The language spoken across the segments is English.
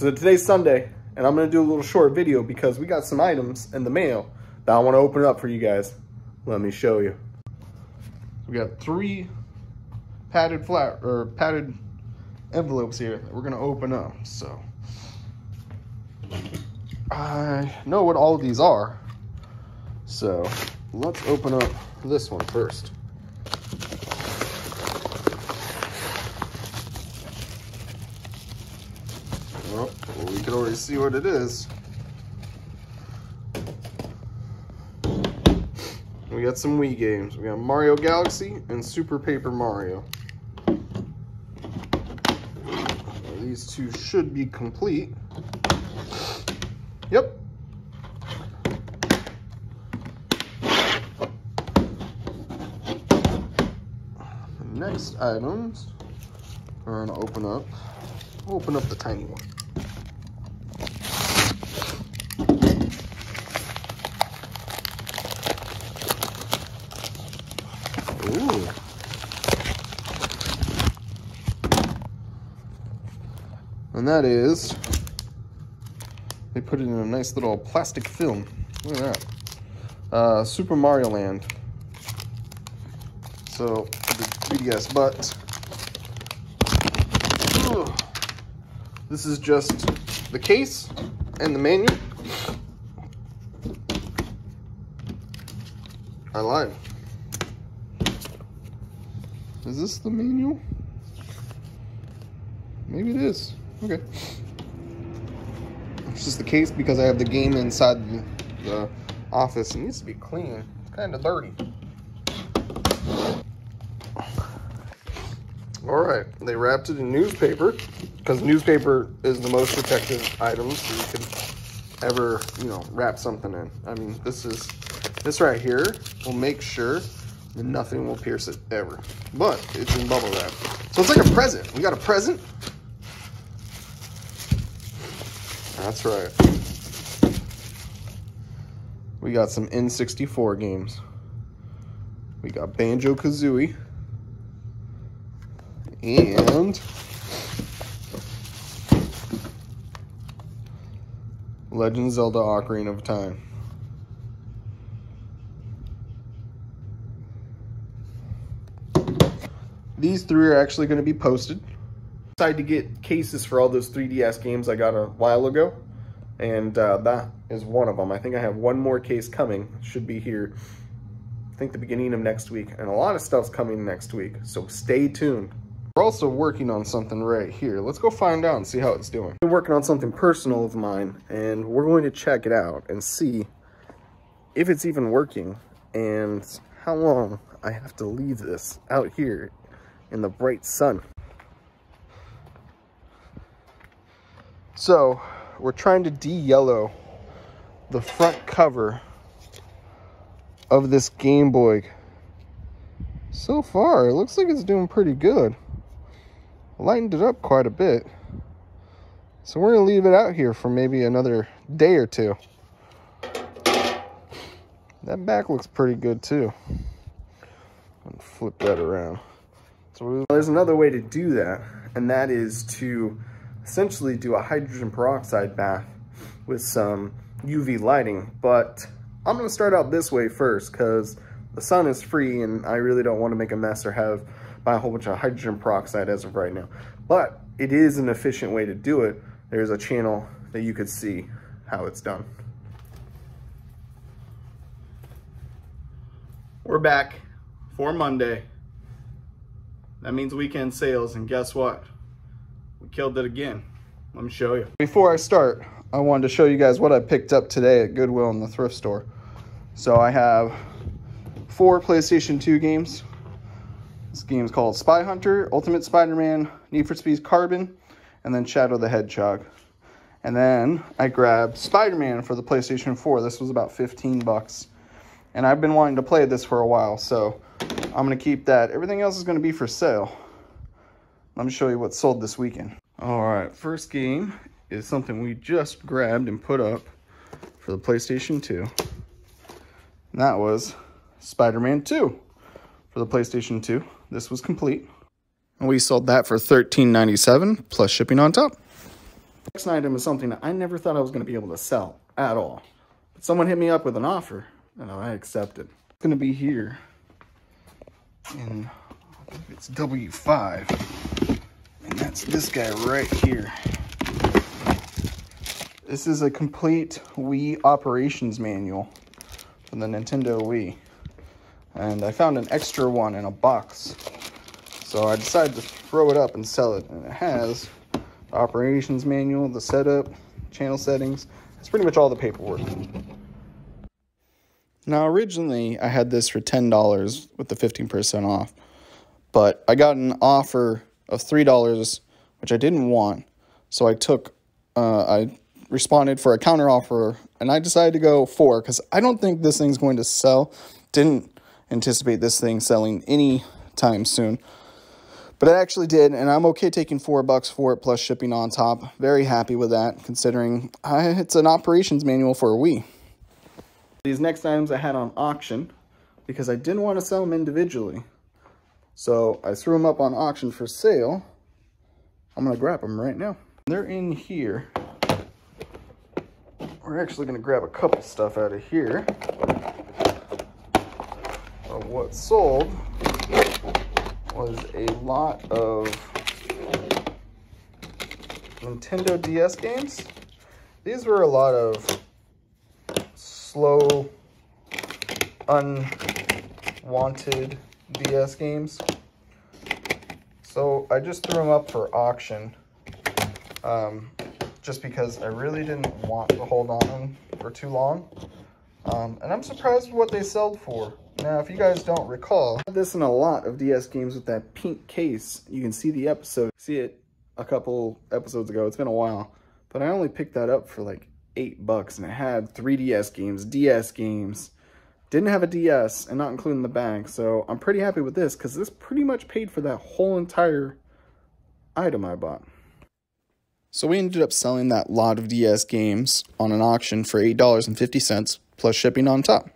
So today's Sunday, and I'm gonna do a little short video because we got some items in the mail that I wanna open up for you guys. Let me show you. We got three padded flat, or padded envelopes here that we're gonna open up, so. I know what all these are, so let's open up this one first. Well, we can already see what it is. We got some Wii games. We got Mario Galaxy and Super Paper Mario. These two should be complete. Yep. Next items we're gonna open up. Open up the tiny one. Ooh. And that is, they put it in a nice little plastic film. Look at that. Uh, Super Mario Land. So, the 3DS, but this is just the case and the manual. I lied. Is this the manual? Maybe it is. Okay. It's just the case because I have the game inside the, the office. It needs to be clean. It's kind of dirty. All right, they wrapped it in newspaper because newspaper is the most protective item so you can ever, you know, wrap something in. I mean, this is, this right here will make sure nothing will pierce it ever. But it's in bubble wrap. So it's like a present. We got a present. That's right. We got some N64 games. We got Banjo Kazooie. And Legend Zelda Ocarina of Time. These three are actually going to be posted. I Decided to get cases for all those 3DS games I got a while ago. And uh, that is one of them. I think I have one more case coming. Should be here, I think the beginning of next week. And a lot of stuff's coming next week. So stay tuned. We're also working on something right here. Let's go find out and see how it's doing. We're working on something personal of mine. And we're going to check it out and see if it's even working. And how long I have to leave this out here in the bright sun. So we're trying to de-yellow the front cover of this Game Boy. So far, it looks like it's doing pretty good. Lightened it up quite a bit. So we're gonna leave it out here for maybe another day or two. That back looks pretty good too. flip that around. There's another way to do that, and that is to essentially do a hydrogen peroxide bath with some UV lighting. But I'm gonna start out this way first because the sun is free and I really don't want to make a mess or have buy a whole bunch of hydrogen peroxide as of right now. But it is an efficient way to do it. There's a channel that you could see how it's done. We're back for Monday. That means weekend sales, and guess what? We killed it again. Let me show you. Before I start, I wanted to show you guys what I picked up today at Goodwill in the thrift store. So I have four PlayStation 2 games. This game is called Spy Hunter, Ultimate Spider-Man, Need for Speed Carbon, and then Shadow the Hedgehog. And then I grabbed Spider-Man for the PlayStation 4. This was about 15 bucks. And I've been wanting to play this for a while, so I'm going to keep that. Everything else is going to be for sale. Let me show you what sold this weekend. All right, first game is something we just grabbed and put up for the PlayStation 2. And that was Spider-Man 2 for the PlayStation 2. This was complete. And we sold that for $13.97 plus shipping on top. Next item is something that I never thought I was going to be able to sell at all. But someone hit me up with an offer, and I accepted. It's going to be here in, it's W5, and that's this guy right here. This is a complete Wii operations manual from the Nintendo Wii. And I found an extra one in a box. So I decided to throw it up and sell it. And it has the operations manual, the setup, channel settings. It's pretty much all the paperwork. Now, originally, I had this for $10 with the 15% off. But I got an offer of $3, which I didn't want. So I took, uh, I responded for a counter offer and I decided to go four because I don't think this thing's going to sell. Didn't anticipate this thing selling any time soon. But it actually did, and I'm okay taking four bucks for it plus shipping on top. Very happy with that, considering I, it's an operations manual for a Wii. These next items I had on auction because I didn't want to sell them individually. So I threw them up on auction for sale. I'm going to grab them right now. They're in here we're actually going to grab a couple stuff out of here. Of what sold was a lot of Nintendo DS games. These were a lot of slow, unwanted DS games. So I just threw them up for auction. Um, just because I really didn't want to hold on for too long. Um, and I'm surprised what they sold for. Now, if you guys don't recall, this in a lot of DS games with that pink case. You can see the episode, see it a couple episodes ago. It's been a while. But I only picked that up for like eight bucks and it had 3DS games, DS games. Didn't have a DS and not including the bag. So I'm pretty happy with this because this pretty much paid for that whole entire item I bought. So we ended up selling that lot of DS games on an auction for $8.50 plus shipping on top.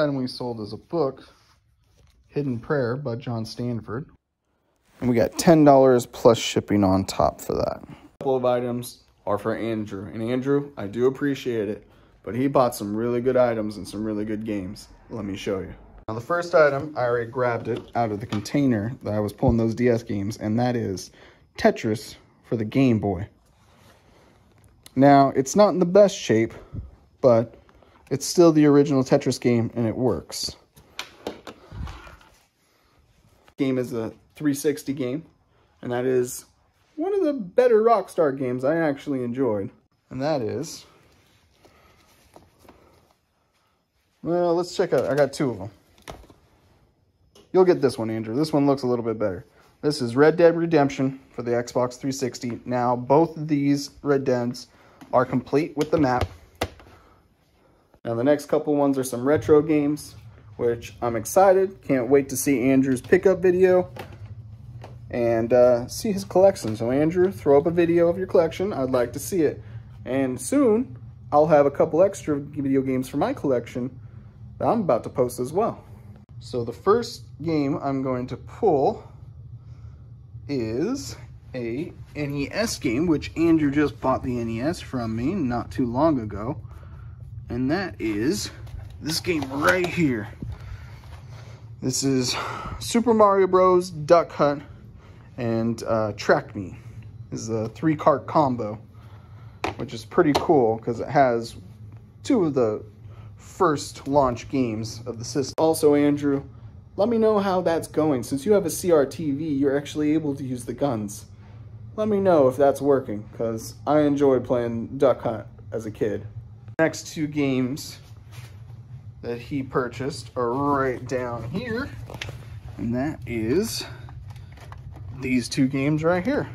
And we sold as a book, Hidden Prayer by John Stanford. And we got $10 plus shipping on top for that. A couple of items are for Andrew. And Andrew, I do appreciate it, but he bought some really good items and some really good games. Let me show you. Now the first item, I already grabbed it out of the container that I was pulling those DS games, and that is Tetris for the Game Boy. Now, it's not in the best shape, but it's still the original Tetris game and it works. Game is a 360 game, and that is one of the better Rockstar games I actually enjoyed. And that is... Well, let's check out. I got two of them. You'll get this one, Andrew. This one looks a little bit better. This is Red Dead Redemption for the Xbox 360. Now, both of these Red Deads are complete with the map. Now, the next couple ones are some retro games, which I'm excited. Can't wait to see Andrew's pickup video and uh, see his collection. So, Andrew, throw up a video of your collection. I'd like to see it. And soon, I'll have a couple extra video games for my collection that I'm about to post as well. So, the first game I'm going to pull is a NES game, which Andrew just bought the NES from me not too long ago. And that is this game right here. This is Super Mario Bros. Duck Hunt and uh, Track Meet. Is a three-cart combo, which is pretty cool because it has two of the first launch games of the system. Also, Andrew, let me know how that's going. Since you have a CRTV, you're actually able to use the guns. Let me know if that's working, because I enjoyed playing Duck Hunt as a kid. Next two games that he purchased are right down here, and that is these two games right here.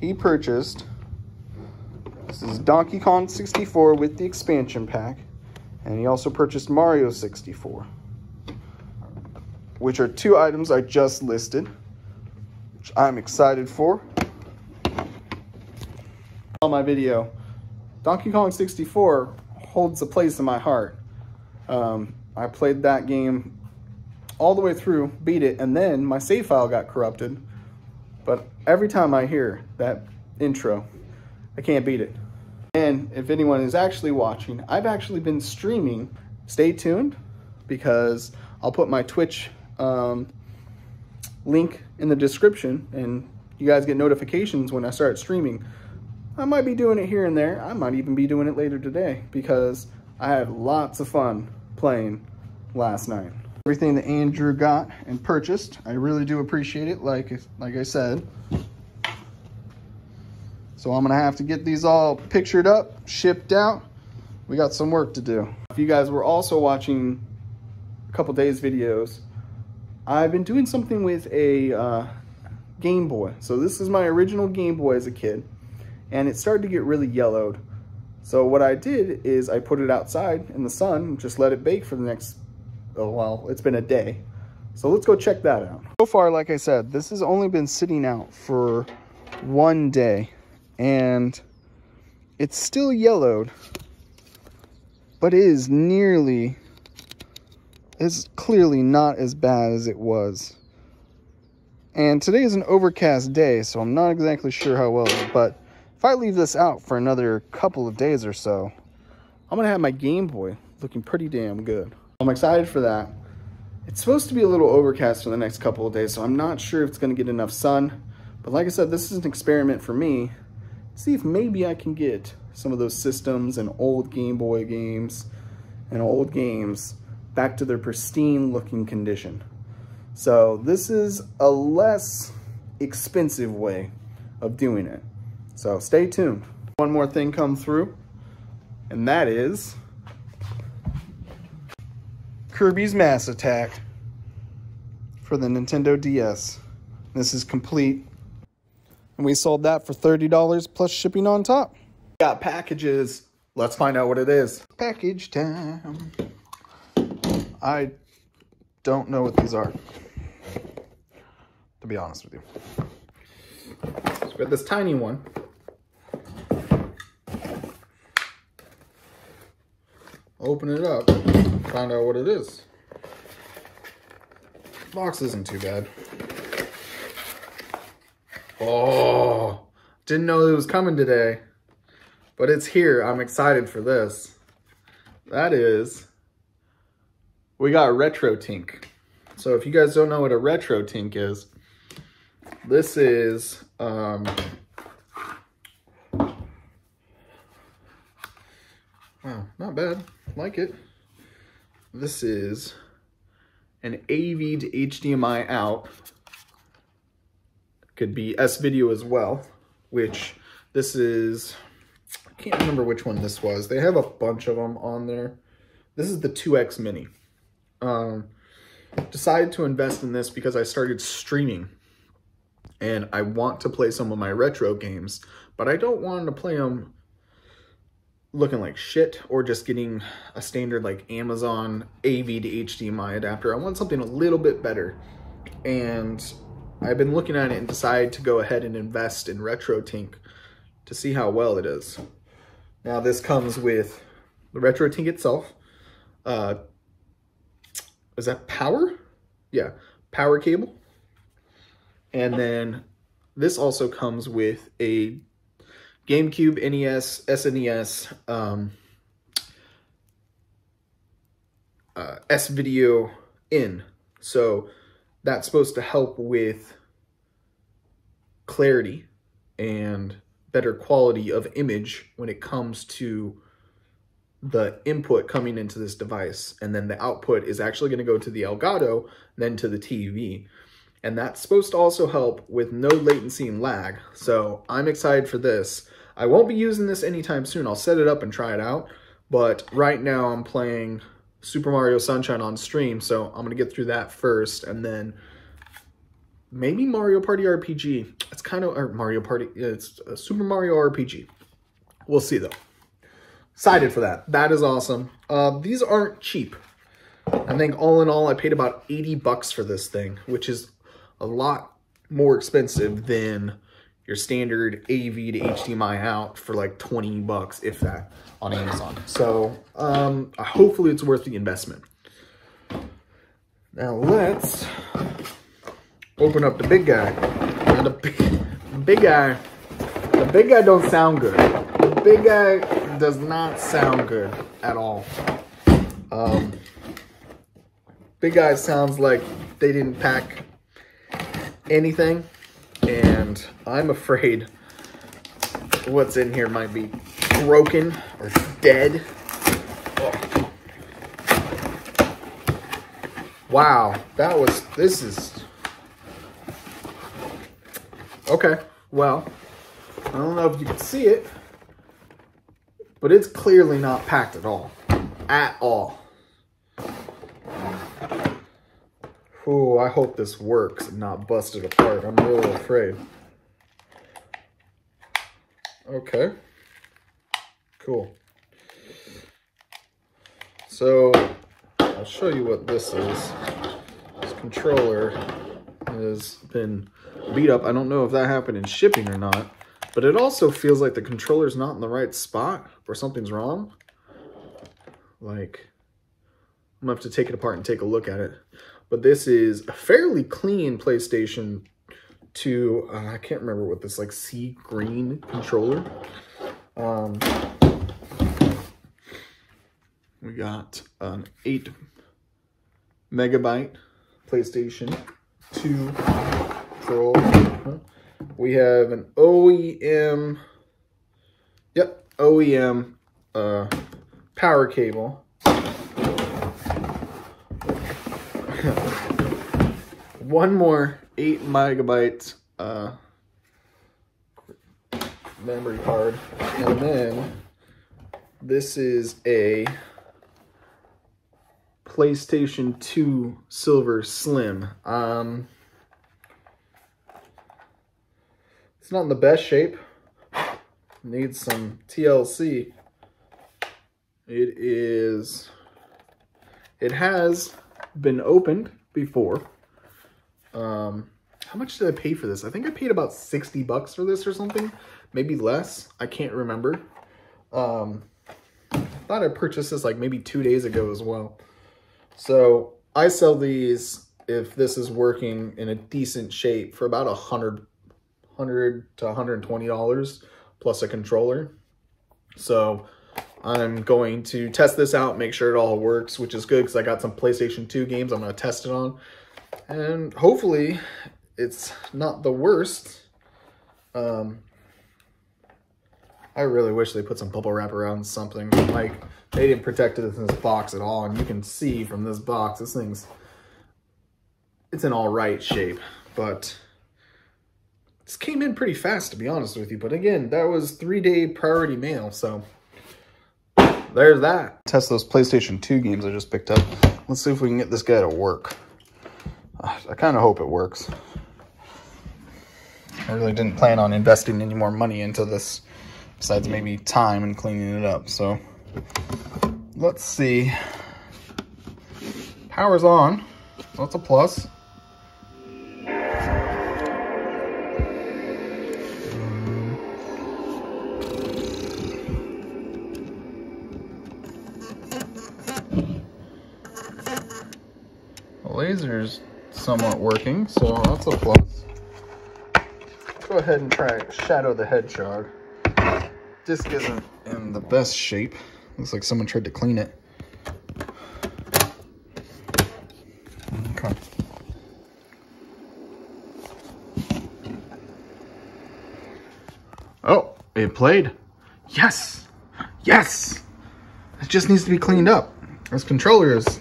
He purchased, this is Donkey Kong 64 with the expansion pack, and he also purchased Mario 64, which are two items I just listed, which I'm excited for. On my video, Donkey Kong 64 holds a place in my heart. Um, I played that game all the way through, beat it, and then my save file got corrupted. But every time I hear that intro, I can't beat it. And if anyone is actually watching, I've actually been streaming. Stay tuned because I'll put my Twitch um, link in the description and you guys get notifications when I start streaming. I might be doing it here and there. I might even be doing it later today because I had lots of fun playing last night. Everything that Andrew got and purchased, I really do appreciate it, like, like I said. So I'm gonna have to get these all pictured up, shipped out. We got some work to do. If you guys were also watching a couple days videos, I've been doing something with a uh, Game Boy. So this is my original Game Boy as a kid, and it started to get really yellowed. So what I did is I put it outside in the sun, just let it bake for the next, oh well, it's been a day. So let's go check that out. So far, like I said, this has only been sitting out for one day and it's still yellowed, but it is nearly, it's clearly not as bad as it was. And today is an overcast day, so I'm not exactly sure how well, but if I leave this out for another couple of days or so, I'm gonna have my Game Boy looking pretty damn good. I'm excited for that. It's supposed to be a little overcast for the next couple of days, so I'm not sure if it's gonna get enough sun. But like I said, this is an experiment for me see if maybe I can get some of those systems and old Game Boy games and old games back to their pristine looking condition. So this is a less expensive way of doing it. So stay tuned. One more thing come through, and that is Kirby's Mass Attack for the Nintendo DS. This is complete and we sold that for $30 plus shipping on top. Got packages. Let's find out what it is. Package time. I don't know what these are, to be honest with you. So we got this tiny one. Open it up, find out what it is. Box isn't too bad. Oh, didn't know it was coming today, but it's here. I'm excited for this. That is, we got a RetroTink. So if you guys don't know what a RetroTink is, this is, um, wow, not bad. Like it. This is an AV to HDMI out could be S-Video as well, which this is, I can't remember which one this was. They have a bunch of them on there. This is the 2X Mini. Um, decided to invest in this because I started streaming and I want to play some of my retro games, but I don't want to play them looking like shit or just getting a standard like Amazon AV to HDMI adapter. I want something a little bit better. And I've been looking at it and decided to go ahead and invest in RetroTink to see how well it is. Now this comes with the RetroTink itself. Uh, is that power? Yeah, power cable. And then this also comes with a GameCube, NES, SNES, um, uh, S-Video in. So that's supposed to help with clarity and better quality of image when it comes to the input coming into this device. And then the output is actually going to go to the Elgato, then to the TV. And that's supposed to also help with no latency and lag. So I'm excited for this. I won't be using this anytime soon. I'll set it up and try it out. But right now I'm playing Super Mario Sunshine on stream, so I'm going to get through that first, and then maybe Mario Party RPG. It's kind of, Mario Party, it's a Super Mario RPG. We'll see, though. Excited for that. That is awesome. Uh, these aren't cheap. I think all in all, I paid about 80 bucks for this thing, which is a lot more expensive than your standard AV to HDMI out for like 20 bucks, if that, on Amazon. So um, hopefully it's worth the investment. Now let's open up the big guy. And the big, big guy, the big guy don't sound good. The big guy does not sound good at all. Um, big guy sounds like they didn't pack anything, and I'm afraid what's in here might be broken or dead. Oh. Wow, that was, this is, okay, well, I don't know if you can see it, but it's clearly not packed at all, at all. Oh, I hope this works and not busted apart. I'm a little afraid. Okay. Cool. So, I'll show you what this is. This controller has been beat up. I don't know if that happened in shipping or not, but it also feels like the controller's not in the right spot or something's wrong. Like, I'm gonna have to take it apart and take a look at it. But this is a fairly clean PlayStation 2. Uh, I can't remember what this, like, sea green controller. Um, we got an 8 megabyte PlayStation 2 Pro. We have an OEM, yep, OEM uh, power cable. One more 8 megabyte uh, memory card. And then this is a PlayStation 2 Silver Slim. Um, it's not in the best shape. Needs some TLC. It is, it has been opened before. Um, how much did I pay for this? I think I paid about 60 bucks for this or something. Maybe less. I can't remember. Um, I thought I purchased this like maybe two days ago as well. So I sell these if this is working in a decent shape for about a hundred, hundred to $120 plus a controller. So I'm going to test this out, make sure it all works, which is good because I got some PlayStation 2 games I'm going to test it on. And hopefully it's not the worst. Um, I really wish they put some bubble wrap around something. Like, they didn't protect it in this box at all. And you can see from this box, this thing's, it's in all right shape. But this came in pretty fast, to be honest with you. But again, that was three-day priority mail, so there's that. Test those PlayStation 2 games I just picked up. Let's see if we can get this guy to work. I kind of hope it works. I really didn't plan on investing any more money into this besides maybe time and cleaning it up. So let's see. Power's on. That's a plus. Somewhat working, so that's a plus. Go ahead and try Shadow the Hedgehog disc isn't in the best shape. Looks like someone tried to clean it. Okay. Oh, it played. Yes! Yes! It just needs to be cleaned up. This controller is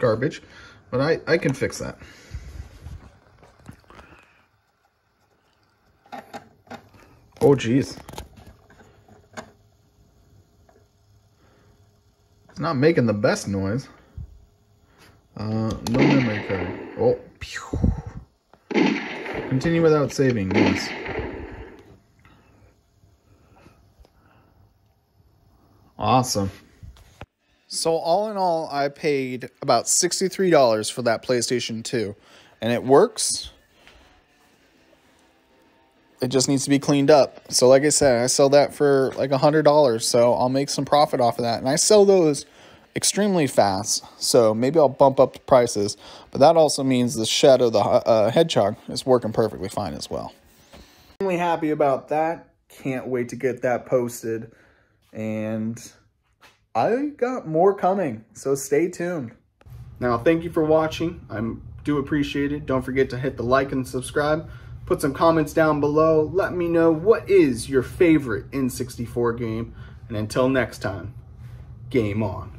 garbage, but I, I can fix that. Oh, geez. It's not making the best noise. Uh, no memory card. Oh, pew. Continue without saving, yes. Awesome. So all in all, I paid about $63 for that PlayStation 2. And it works. It just needs to be cleaned up. So like I said, I sell that for like a $100. So I'll make some profit off of that. And I sell those extremely fast. So maybe I'll bump up the prices. But that also means the Shadow the uh, Hedgehog is working perfectly fine as well. Extremely happy about that. Can't wait to get that posted. And I got more coming. So stay tuned. Now, thank you for watching. I do appreciate it. Don't forget to hit the like and subscribe. Put some comments down below. Let me know what is your favorite N64 game. And until next time, game on.